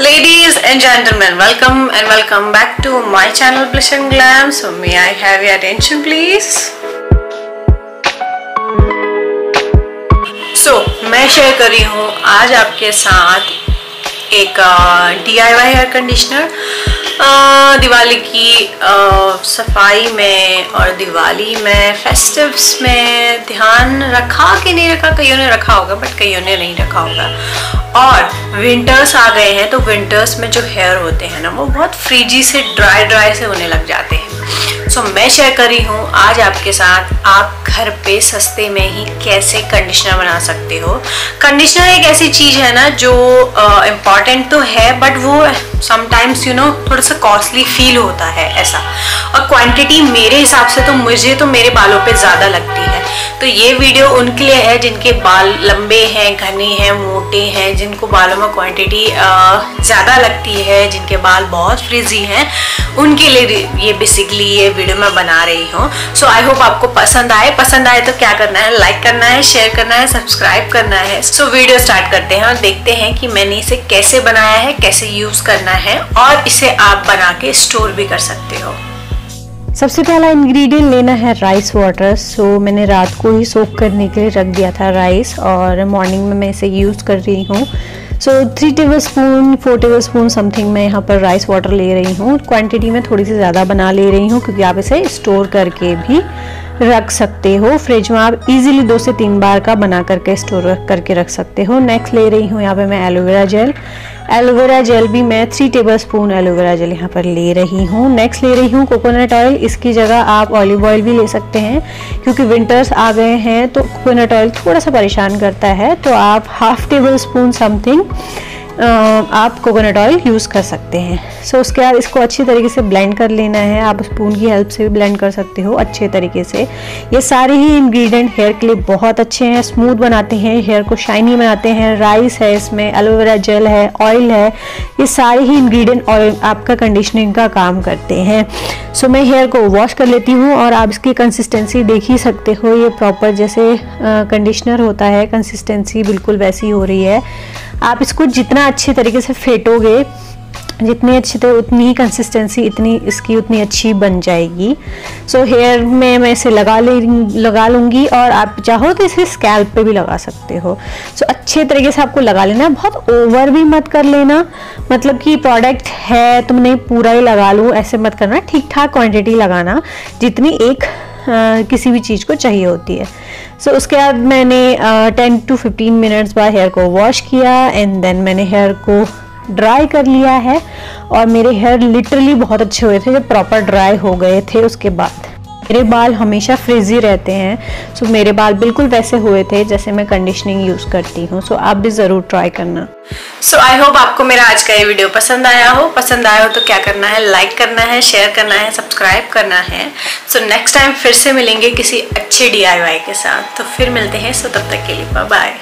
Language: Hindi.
Ladies and gentlemen, welcome and welcome back to my channel Blush and Glam. So may I have your attention please? So मैं शेयर कर रही हूँ आज आपके साथ एक D I Y hair conditioner Diwali की आ, सफ़ाई में और दिवाली में फेस्टिव्स में ध्यान रखा कि नहीं रखा? कईयों ने रखा होगा बट कईयों ने नहीं रखा होगा। और विंटर्स आ गए हैं तो विंटर्स में जो हेयर होते हैं ना वो बहुत फ्रीजी से ड्राई ड्राई से होने लग जाते हैं। सो so, मैं शेयर कर रही हूँ आज आपके साथ आप घर पे सस्ते में ही कैसे कंडीशनर बना सकते हो? कंडीशनर एक ऐसी चीज़ है ना जो इंपॉर्टेंट uh, तो है बट वो समटाइम्स यू नो थोड़ा सा कॉस्टली फील होता है ऐसा। और क्वांटिटी मेरे हिसाब से तो मुझे तो मेरे बालों पे ज़्यादा लगती है। तो ये वीडियो उनके लिए है जिनके बाल लंबे हैं घने हैं मोटे हैं जिनको बालों में क्वांटिटी ज़्यादा लगती है जिनके बाल बहुत फ्रिजी हैं उनके लिए ये बेसिकली ये वीडियो मैं बना रही हूँ। सो आई होप आपको पसंद आए पसंद आए तो क्या करना है? लाइक करना है शेयर करना है सब्सक्राइब करना है। सो वीडियो स्टार्ट करते हैं और देखते हैं कि मैंने इसे कैसे बनाया है, कैसे यूज़ करना है और इसे आप बना के स्टोर भी कर सकते हो। सबसे पहला इंग्रेडिएंट लेना है राइस वाटर सो मैंने रात को ही सोक करने के लिए रख दिया था राइस और मॉर्निंग में मैं इसे यूज़ कर रही हूँ। So three tablespoon four tablespoon something मैं यहाँ पर राइस वाटर ले रही हूँ। क्वांटिटी में थोड़ी सी ज़्यादा बना ले रही हूँ क्योंकि आप इसे स्टोर करके भी रख सकते हो। फ्रिज में आप इजीली दो से तीन बार का बना करके स्टोर करके रख सकते हो। नेक्स्ट ले रही हूँ यहाँ पे मैं एलोवेरा जेल एलोवेरा जेल भी मैं three tablespoon aloe vera gel यहाँ पर ले रही हूँ। नेक्स्ट ले रही हूँ कोकोनट ऑयल इसकी जगह आप ऑलिव ऑयल भी ले सकते हैं, क्योंकि विंटर्स आ गए हैं तो कोकोनट ऑयल थोड़ा सा परेशान करता है तो आप हाफ़ टेबल स्पून समथिंग आप कोकोनट ऑयल यूज़ कर सकते हैं। सो so, उसके बाद इसको अच्छी तरीके से ब्लेंड कर लेना है। आप स्पून की हेल्प से भी ब्लेंड कर सकते हो अच्छे तरीके से। ये सारे ही इंग्रेडिएंट हेयर के लिए बहुत अच्छे हैं स्मूथ बनाते हैं हेयर को शाइनी बनाते हैं। राइस है इसमें एलोवेरा जेल है ऑयल है। ये सारे ही इंग्रेडिएंट ऑयल आपका कंडीशनिंग का काम करते हैं। सो so, मैं हेयर को वॉश कर लेती हूँ और आप इसकी कंसिस्टेंसी देख ही सकते हो। ये प्रॉपर जैसे कंडीशनर होता है कंसिस्टेंसी बिल्कुल वैसी हो रही है। आप इसको जितना अच्छे तरीके से फेंटोगे जितनी अच्छी थे उतनी ही कंसिस्टेंसी इतनी इसकी उतनी अच्छी बन जाएगी। सो so, हेयर में मैं इसे लगा ले लगा लूँगी और आप चाहो तो इसे स्कैल्प पे भी लगा सकते हो। सो so, अच्छे तरीके से आपको लगा लेना बहुत ओवर भी मत कर लेना। मतलब कि प्रोडक्ट है तुम नहीं पूरा ही लगा लूँ ऐसे मत करना। ठीक ठाक क्वान्टिटी लगाना जितनी एक आ, किसी भी चीज़ को चाहिए होती है। सो so, उसके बाद मैंने टेन टू फिफ्टीन मिनट्स बाद हेयर को वॉश किया एंड देन मैंने हेयर को ड्राई कर लिया है और मेरे हेयर लिटरली बहुत अच्छे हुए थे, जब प्रॉपर ड्राई हो गए थे उसके बाद। मेरे बाल हमेशा फ्रिजी रहते हैं सो मेरे बाल बिल्कुल वैसे हुए थे जैसे मैं कंडीशनिंग यूज़ करती हूँ सो आप भी ज़रूर ट्राई करना। सो आई होप आपको मेरा आज का ये वीडियो पसंद आया हो। पसंद आया हो तो क्या करना है? लाइक करना है शेयर करना है सब्सक्राइब करना है। सो नेक्स्ट टाइम फिर से मिलेंगे किसी अच्छे डीआईवाई के साथ। तो फिर मिलते हैं सो तब तक के लिए बाय